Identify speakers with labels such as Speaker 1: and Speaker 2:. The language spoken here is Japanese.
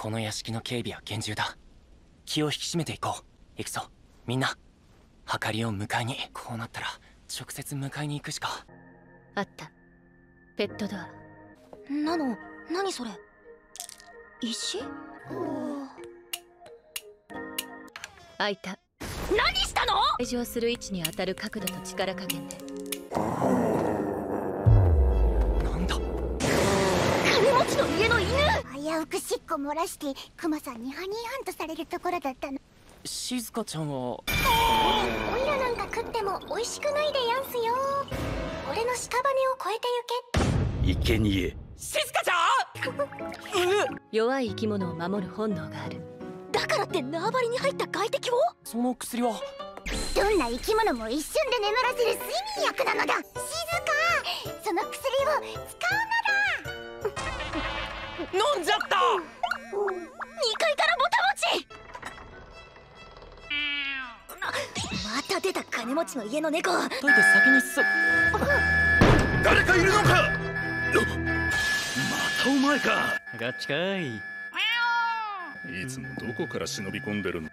Speaker 1: この屋敷の警備は厳重だ。気を引き締めていこう。行くぞ。みんな。はかりを迎えに。こうなったら直接迎えに行くしか。
Speaker 2: あった。ペットドア
Speaker 3: なの何それ？石？
Speaker 2: 開いた。
Speaker 3: 何したの？
Speaker 2: 退場する位置に当たる角度と力加減で
Speaker 4: 危うくしっこ漏らしてクマさんにハニーハントされるところだったの。
Speaker 1: 静香ちゃんは？
Speaker 4: オイラなんか食っても美味しくないでやんすよ。俺の屍を越えてゆけ。
Speaker 5: 生贄
Speaker 1: 静香ちゃん！
Speaker 2: 弱い生き物を守る本能がある。
Speaker 3: だからって縄張りに入った外敵を？
Speaker 1: その薬は？
Speaker 4: どんな生き物も一瞬で眠らせる睡眠薬なのだ。静か！その薬を使
Speaker 1: 飲んじゃった
Speaker 3: ！2階からぼたもち。また出た金持ちの家の猫。
Speaker 1: といて先にす
Speaker 5: 誰かいるのか！またお前か！
Speaker 6: ガッチかい。
Speaker 7: いつもどこから忍び込んでるの？